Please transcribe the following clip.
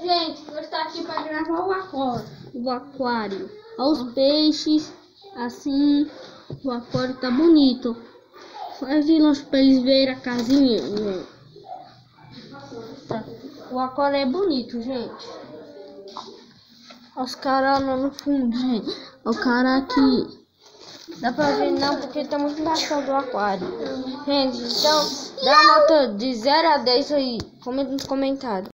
Gente, eu estou aqui para gravar o aquário. O aquário. Olha os peixes. Assim. O aquário tá bonito. Faz de longe para eles verem a casinha. Né? Tá. O aquário é bonito, gente. Olha Os caras lá no fundo, gente. Olha O cara aqui. Dá pra ver não, porque tá muito embaixo do aquário. Gente, então dá a nota de 0 a 10 aí. Comenta nos comentários.